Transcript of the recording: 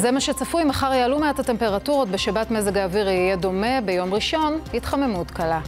זה מה שצפוי, מחר יעלו מעט הטמפרטורות, בשבת מזג האוויר יהיה דומה, ביום ראשון התחממות קלה.